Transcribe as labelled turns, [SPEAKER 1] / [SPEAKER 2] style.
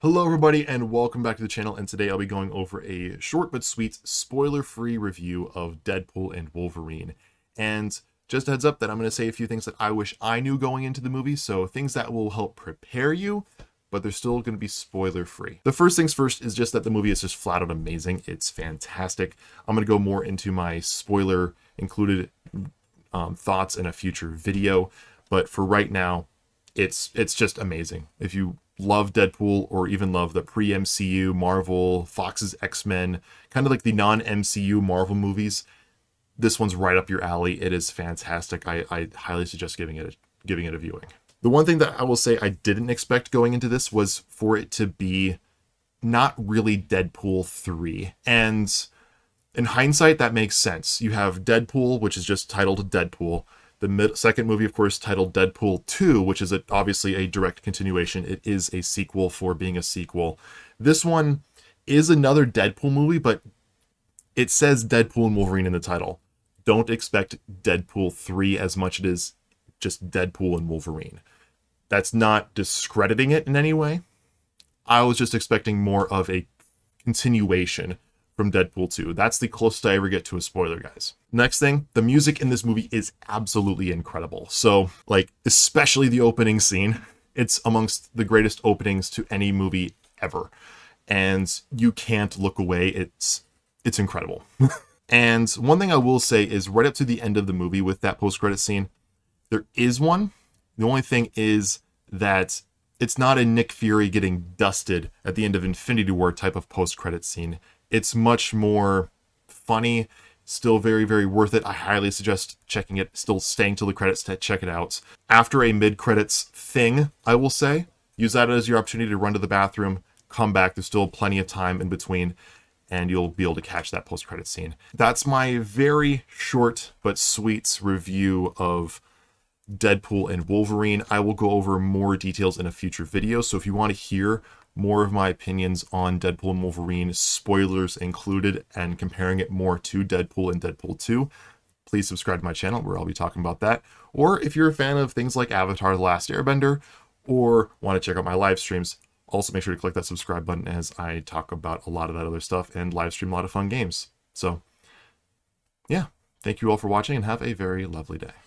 [SPEAKER 1] Hello everybody and welcome back to the channel and today I'll be going over a short but sweet spoiler-free review of Deadpool and Wolverine. And just a heads up that I'm going to say a few things that I wish I knew going into the movie, so things that will help prepare you, but they're still going to be spoiler-free. The first things first is just that the movie is just flat out amazing. It's fantastic. I'm going to go more into my spoiler included um, thoughts in a future video, but for right now, it's it's just amazing. If you love Deadpool or even love the pre MCU Marvel, Fox's X Men, kind of like the non MCU Marvel movies, this one's right up your alley. It is fantastic. I, I highly suggest giving it a, giving it a viewing. The one thing that I will say I didn't expect going into this was for it to be not really Deadpool 3. And in hindsight, that makes sense. You have Deadpool, which is just titled Deadpool. The mid- second movie, of course, titled Deadpool 2, which is a, obviously a direct continuation. It is a sequel for being a sequel. This one is another Deadpool movie, but it says Deadpool and Wolverine in the title. Don't expect Deadpool 3 as much as it is just Deadpool and Wolverine. That's not discrediting it in any way. I was just expecting more of a continuation from Deadpool 2. That's the closest I ever get to a spoiler, guys. Next thing, the music in this movie is absolutely incredible. So, like, especially the opening scene, it's amongst the greatest openings to any movie ever. And you can't look away. It's it's incredible. and one thing I will say is right up to the end of the movie with that post-credit scene, there is one. The only thing is that it's not a Nick Fury getting dusted at the end of Infinity War type of post-credit scene it's much more funny still very very worth it i highly suggest checking it still staying till the credits to check it out after a mid credits thing i will say use that as your opportunity to run to the bathroom come back there's still plenty of time in between and you'll be able to catch that post credit scene that's my very short but sweet review of Deadpool and Wolverine. I will go over more details in a future video. So if you want to hear more of my opinions on Deadpool and Wolverine, spoilers included, and comparing it more to Deadpool and Deadpool 2, please subscribe to my channel where I'll be talking about that. Or if you're a fan of things like Avatar The Last Airbender, or want to check out my live streams, also make sure to click that subscribe button as I talk about a lot of that other stuff and live stream a lot of fun games. So, yeah, thank you all for watching and have a very lovely day.